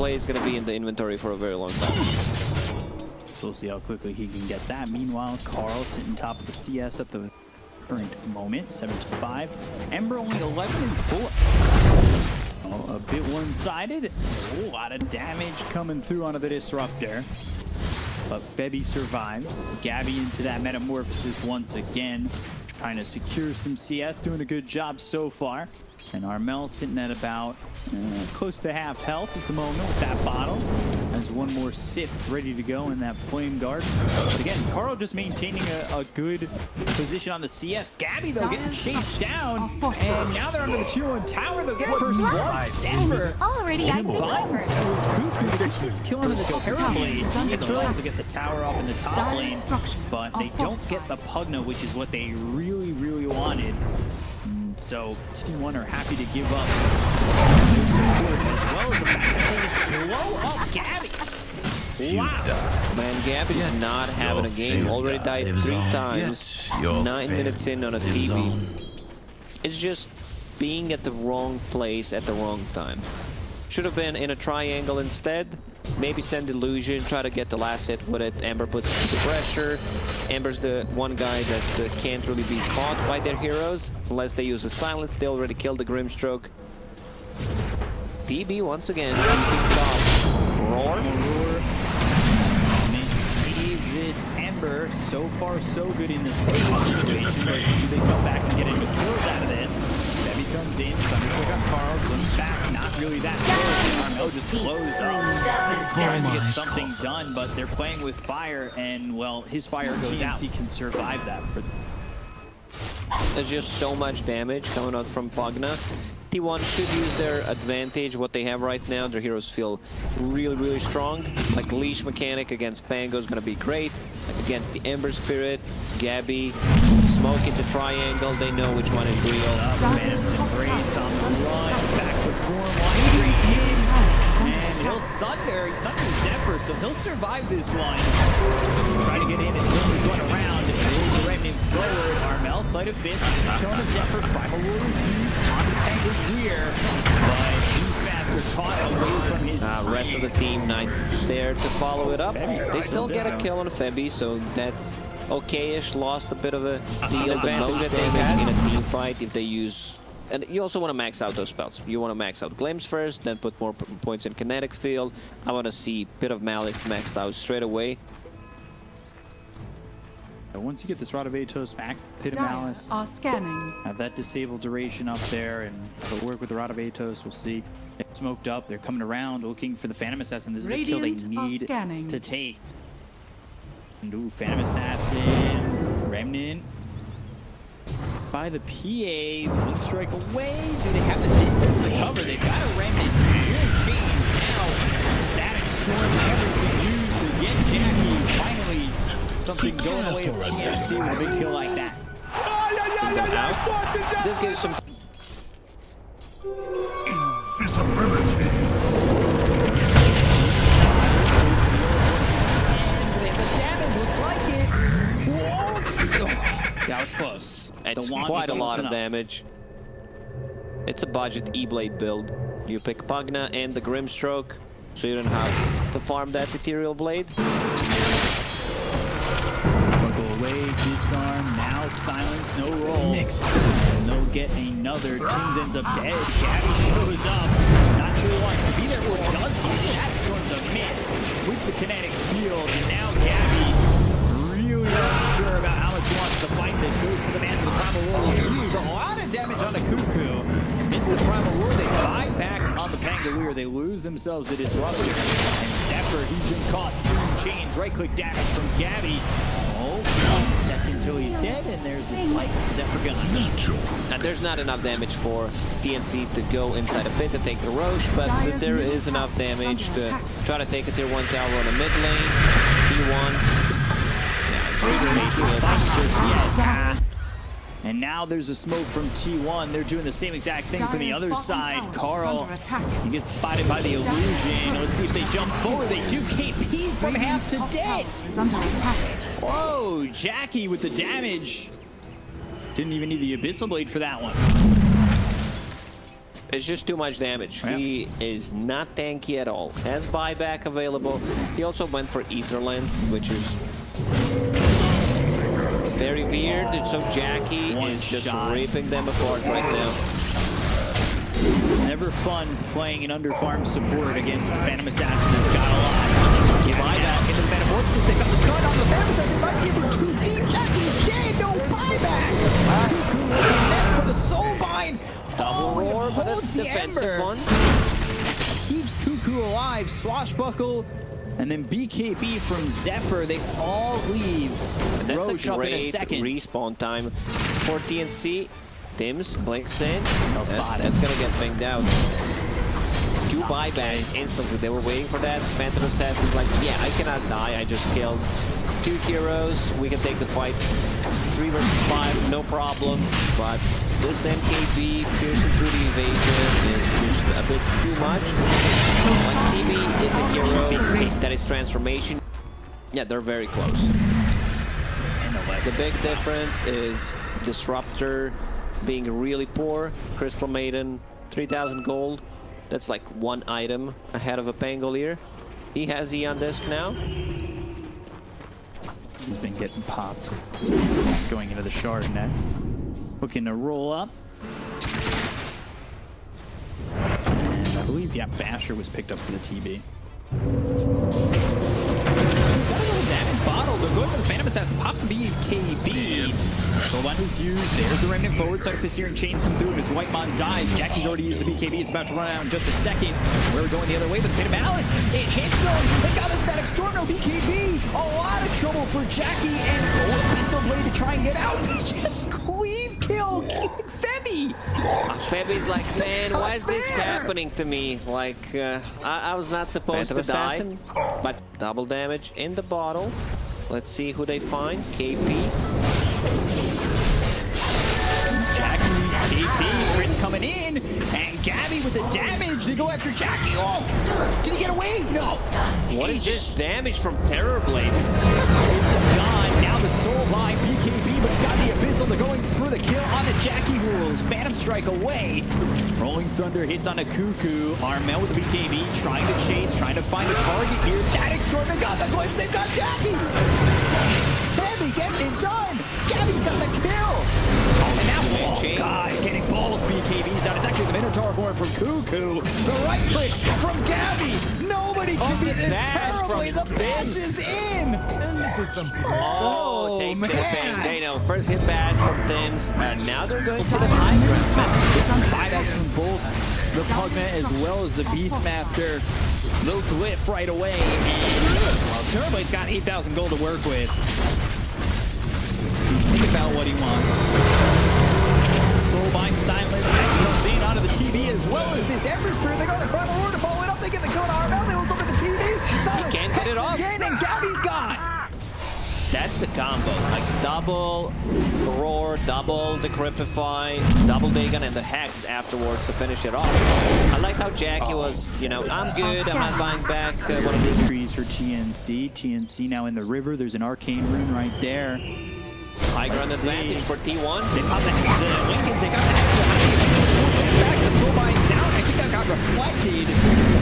Blade is going to be in the inventory for a very long time. So we'll see how quickly he can get that. Meanwhile, Karl sitting top of the CS at the current moment, 7 to 5. Ember only 11 and 4. Oh, a bit one-sided. A lot of damage coming through onto the Disruptor. But Febby survives. Gabbi into that Metamorphosis once again. Trying to secure some CS, doing a good job so far. And Armel sitting at about uh, close to half health at the moment with that bottle. Has one more sip ready to go in that Flame Guard. But again, Karl just maintaining a, a good position on the CS. Gabbi, though, getting chased down. And now they're under the tier 1 tower. They'll get first blood. Denver already at Vines Kuku gets this kill into the Terrorblade. They'll also get the tower off in the top lane. But they don't get the Pugna, which is what they really, really wanted. Mm, so T1 are happy to give up as well as the fact that blow up Gabbi. Wow. Man, Gabbi is not having a game. Already died three times. Nine minutes in on a TV. It's just being at the wrong place at the wrong time. Should have been in a triangle instead. Maybe send Illusion, try to get the last hit with it. Ember puts the pressure. Ember's the one guy that uh, can't really be caught by their heroes. Unless they use the silence, they already killed the Grimstroke. TB once again, keeping top. Roar. So far, so good in the stage situation. But do they come back and get any kills out of this? Debbie comes in, Thunderclick on Karl, comes back, not really that close. Armel just blows up. Trying to get something done, but they're playing with fire, and well, his fire goes out. He can survive that. There's just so much damage coming out from Pugna. T1 should use their advantage, what they have right now. Their heroes feel really, really strong. Like Leash Mechanic against Pango is going to be great. Against the Ember Spirit, Gabbi, Smoke into Triangle. They know which one is real. Embrace on the and he'll. He's Sunder Xepher, so he'll survive this one. Try to get in and turn this one around. The forward. Armel, Sleight of Fist, the Xepher. Primal Warriors used on the Pangolier, but Beastmaster caught away from his uh, rest of the team not there to follow it up. They still get a kill on Febby, so that's okay-ish. Lost a bit of a deal. The most damage in a team fight if they use and you also want to max out those spells. You want to max out Glimpse first, then put more points in Kinetic Field. I want to see Pit of Malice maxed out straight away. Uh, once you get this Rod of Atos maxed, Pit of Malice are scanning. Have that disabled duration up there, and if work with the Rod of Atos, we'll see. It's smoked up. They're coming around, looking for the Phantom Assassin. This is Radiant a kill they need to take. And ooh, Phantom Assassin, Remnant, by the PA. One strike away. Do they have the distance to cover? They've got a remnant. Change now. Static storm everything used to get Jackie. Finally, something going away from TNC with a big kill like that. This gives some invisibility. That was close. It's quite a lot of damage. It's a budget E-Blade build. You pick Pugna and the Grimstroke, so you don't have to farm that Ethereal Blade. Away, disarm, now silence, no roll. Mixed. And they'll get another. Teams ends up dead. Gabbi shows up. Not sure he wants to be there, or does he? That storm's a miss with the kinetic field. And now Gabbi really unsure about how much he wants to fight this. Goes to the man the Primal Roar. Use a lot of damage on the Kuku. Miss the Primal Roar. They fight back on the Pangolier. They lose themselves to Disruptor. And Xepher, he's been caught. Chains. Right click damage from Gabbi. One second till he's dead, and there's the slight Xepher gun. And there's not enough damage for TNC to go inside a pit to take the Rosh, but there is enough damage to try to take a tier 1 tower on the mid lane. T1 and now there's a smoke from T1. They're doing the same exact thing from the other side. Karl, he gets spotted by the illusion. Let's see if they jump forward. They do KP from half to dead. Whoa, Jackie with the damage. Didn't even need the Abyssal Blade for that one. It's just too much damage. Yeah. He is not tanky at all. Has buyback available. He also went for Ether Lens, which is very weird. It's so Jackie One is just shot. ripping them apart right now. It's never fun playing an underfarm support against the Phantom Assassin that's got a lot. Give buyback into the Metamorphosis. They got the stun on the Phantom Assassin. Might be able to deep. Jackie dead. No buyback. Kuku next for the Soul Bind. Double oh, roar, but it's defensive ember. one. Keeps Kuku alive. Swashbuckle. And then BKB from Xepher, they all leave. And that's Roach a great a respawn time for TNC. Tims blinks in. No spot that, That's gonna get banged out. Two buybacks instantly. They were waiting for that. Phantom Assassin's like, yeah, I cannot die. I just killed two heroes. We can take the fight. Three versus five, no problem. But this MKB piercing through the evasion is just a bit too much. TB is hero that is transformation. Yeah, they're very close. The big difference is Disruptor being really poor. Crystal Maiden, 3,000 gold. That's like one item ahead of a Pangolier. He has E on disc now. He's been getting popped. Going into the shard next. Looking to roll up. And I believe, yeah, Basher was picked up for the TB. Thank you. Bottle. For the Phantom Assassin. Pops the BKB. So one is used. There's the Remnant forward side of Searing Chains come through, and his Whitemon dies. Jackie's already used the BKB. It's about to run out in just a second. We're going the other way, but the Pit of Malice, it hits them. They got the Static Storm, no BKB. A lot of trouble for Jackie, and oh, Pistol Blade to try and get out. Just cleave kill. Febby. Febby's like, man, why is this happening to me? Like, uh, I, I, was not supposed Phantom to Assassin, die. But double damage in the bottle. Let's see who they find. KP. Jackie, KP, Prince coming in, and Gabbi with the damage. They go after Jackie. Oh, did he get away? No. What is this damage from Terror Blade? It's gone. Now the Soul by BKB, but it's got the Abyssal. They're going for the kill on the Jackie rules. Phantom Strike away. Rolling Thunder hits on a Kuku. Armel with the BKB, trying to chase, trying to find a target here. Static Storm, they got the glimpse, they've got Jackie! Heavy getting it done! Gabbi's got the kill! Oh, and now, oh god, getting both BKBs out. It's actually the Minotaur board from Cuckoo. The right clicks from Gabbi. Nobody can oh, beat this terribly. The bash is in. Oh, oh they, man. They, know. First hit bash from Tims. And now they're going to the high ground. It's on 5x from both the Pugna as well as the Beastmaster. Little glyph right away. And, well, Terrorblade's got 8,000 gold to work with. He's thinking about what he wants. Soulbind silence. Excellent scene onto the TB as well as this Ember Spirit. They go to Primal Roar to follow it up. They get the kill on he can't get it off. Again, and Gabbi's gone. That's the combo. Like double roar, double the Decrepify, double Dagon, and the Hex afterwards to finish it off. I like how Jackie was, you know, I'm good, I'm not buying back uh, one of the trees for TNC. TNC now in the river. There's an arcane rune right there. High ground advantage for T1. They pop the, the Winkins, they got the hex. Back, the Soulbind down. I think that got reflected.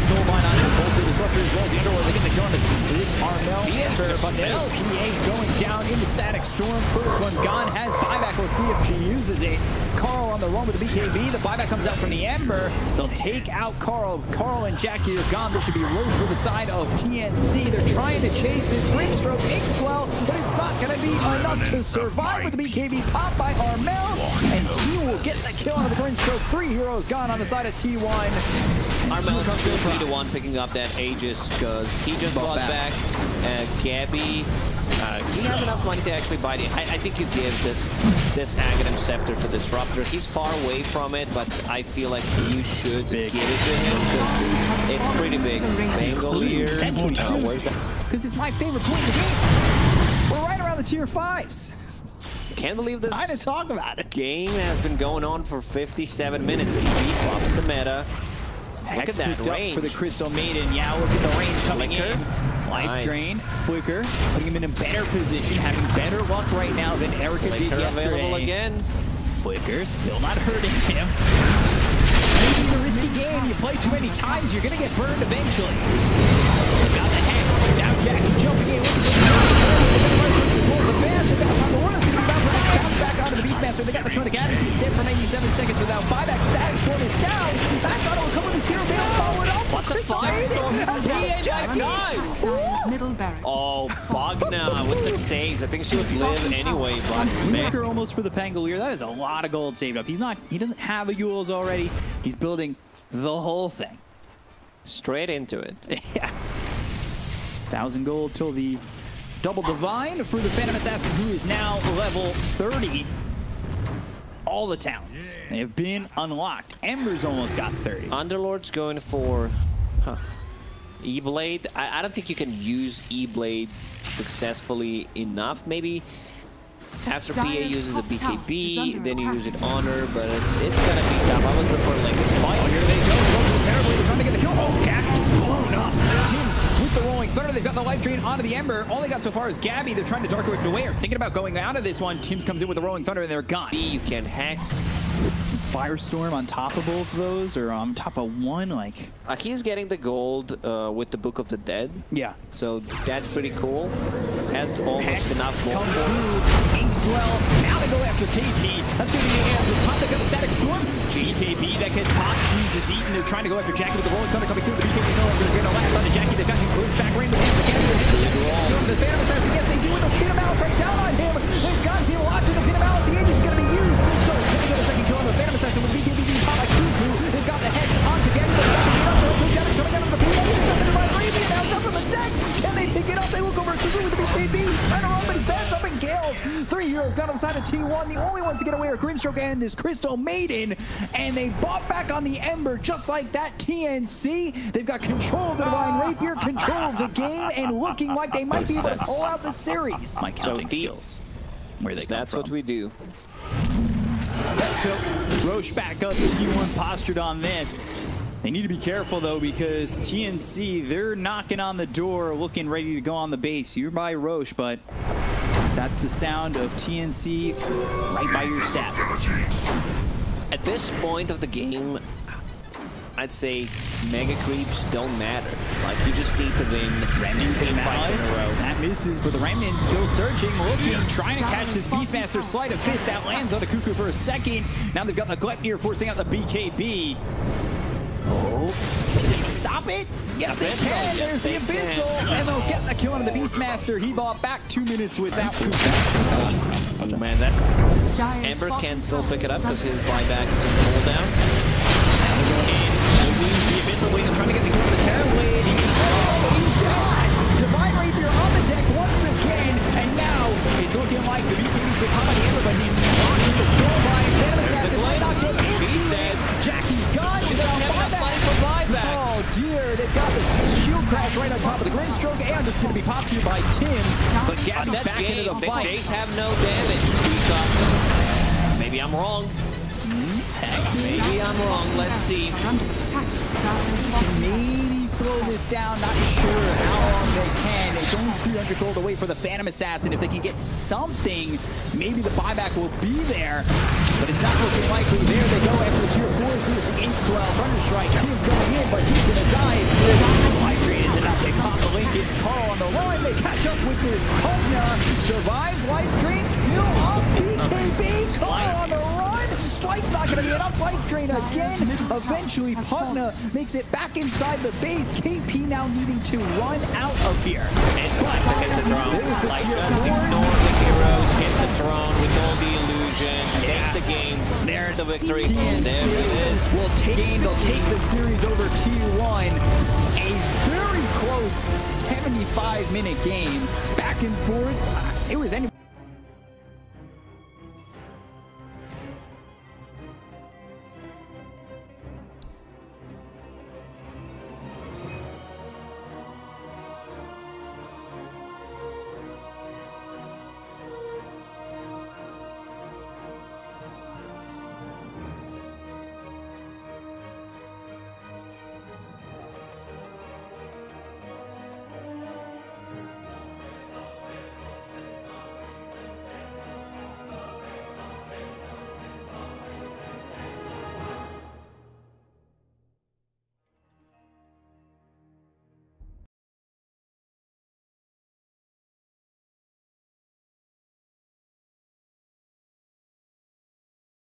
The Soulbind on it. Both the Disruptor as well as the Underlord. They get the kill on the this Armel. But now PA going down into Static Storm. One gone. Has buyback. We'll see if she uses it. Karl on the run with the BKB. The buyback comes out from the Ember. They'll take out Karl. Karl and Jackie are gone. This should be Rosh for the side of TNC. They're trying to chase this Grimstroke. well, but it's not going to be enough to survive with the BKB popped by Armel, and he will get the kill on the Grimstroke. Three heroes gone on the side of T1. Armel is still be the one picking up that Aegis because he just bought back. Uh, Gabbi, uh, he has enough money to actually buy it. I, I think you give the, this Aghanim Scepter to Disruptor. He's far away from it, but I feel like you should give it to him. It's pretty big. Pangolier. Because it's my favorite point in the game. We're right around the tier fives. Can't believe this. Time to talk about it. Game has been going on for 57 minutes. He drops the meta. Look at that range. for the Crystal Maiden. Yeah, look at the range coming Flicker. in. Life nice. Drain, Flicker, putting him in a better position, having better luck right now than Erica Flicker did yesterday. available again. Flicker still not hurting him. maybe it's a risky game. You play too many times, you're going to get burned eventually. Got the hex. Now Jackie jumping in with the the bash. They got time to run. Bounce back onto the Beastmaster. They got the Throne Academy. He's dead for 97 seconds without buyback. Static Storm is down. Back on a couple of these heroes. They all followed up. What the fuck? Jackie. Middle barracks. Oh, Pugna with the saves. I think she would live anyway, but man. Maker almost for the Pangolier. That is a lot of gold saved up. He's not. He doesn't have a Eul's already. He's building the whole thing. Straight into it. Yeah. Thousand gold till the double divine for the Phantom Assassin, who is now level 30. All the talents they have been unlocked. Ember's almost got 30. Underlord's going for huh, E-Blade. I, I don't think you can use E-Blade successfully enough. Maybe after PA uses a BKB, then you use it Honor, but it's, it's gonna be tough. I would prefer like a Oh, here they go. Go terribly. They're trying to get the kill. Oh, Cat blown up. Rolling thunder. They've got the life drain onto the Ember. All they got so far is Gabbi. They're trying to Dark Rift away. Thinking about going out of this one. Tims comes in with the rolling thunder and they're gone. You can hex. Firestorm on top of both of those, or on top of one, like Uh, he's getting the gold uh, with the Book of the Dead, yeah. so that's pretty cool. Has almost Hex enough gold comes through. Inkswell. Now they go after KP. That's going to be a hand. Just pop that got the static storm. BKB that gets popped. He's is eaten. They're trying to go after Jackie with the rolling thunder coming through. The BKB no longer going to last on the Jackie. They've got him close back range. The hands again. The Phantom Assassin. Yes, they do it. They'll pin him out right down on him. They've got him locked in the pin him out. The age is going to second kill on the Phantom Assassin with BKB being popped like Kuku. They've got the hex on together. They've got the heat up. They'll damage coming out of the PA. They've got the divine Raven now. Up on the deck. Can they pick it up? They look over at Kuku with the BKB. Trying to run, but he's backed up and killed. Three heroes got on the side of T1. The only ones to get away are Grimstroke and this Crystal Maiden. And they bought back on the Ember just like that TNC. They've got control of the Divine Rapier, control of the game, and looking like they might be able to pull out the series. My counting deep. skills. Where they So that's what we do. So Rosh back up T1 postured on this. They need to be careful though because TNC, they're knocking on the door looking ready to go on the base. You're by Rosh, but that's the sound of TNC right by your steps. At this point of the game, I'd say mega creeps don't matter. Like you just need to win Remnant three fights in a row. That misses, but the Remnant still searching, looking, trying to catch this Beastmaster Sleight of Fist. That lands on a Kuku for a second. Now they've got the Gleipnir forcing out the BKB. Oh, can they stop it? Yes, they can. yes, There's they the Abyssal. can. And they'll get the kill on the Beastmaster. He bought back two minutes without Kuku. Oh man, that Dire's Ember can still pick it up because his attack. buyback is pulled down. And he wins the Abyssal Wing. Trying to get the kill on the gets oh, he's got Divine Rapier on the deck once again. And now it's looking like the BKB's on the but he's locked in the storm by Phantom Assassin. Might not get into She's it. dead. Jackie's gone. She's She's on got enough buyback. for buyback. Oh dear, they've got the shield crash right on top of the Grimstroke, and it's going to be popped here by Tims. But Gabbi back into the fight. they have no damage. Maybe I'm wrong. Maybe I'm wrong. Let's see. Maybe slow this down. Not sure how long they can. It's only 300 gold away for the Phantom Assassin. If they can get something, maybe the buyback will be there. But it's not looking likely. There they go after the tier 4s with Inkswell. Thunderstrike. Team's going in, but he's going to die. Is. They pop the Karl on the line. They catch up with this. Pugna survives. Life drain still off. BKB. Karl on the run. Strike's not going to be enough. Life drain again. Eventually, Pugna makes it back inside the base. KP now needing to run out of here. It's like to hit the throne. Like just ignore the heroes, hit the throne with all the illusion, Yeah. take the game. There's the victory. TNC There it is. will take game. They'll take the series over T1. A very close 75 minute game. Back and forth. It was anywhere.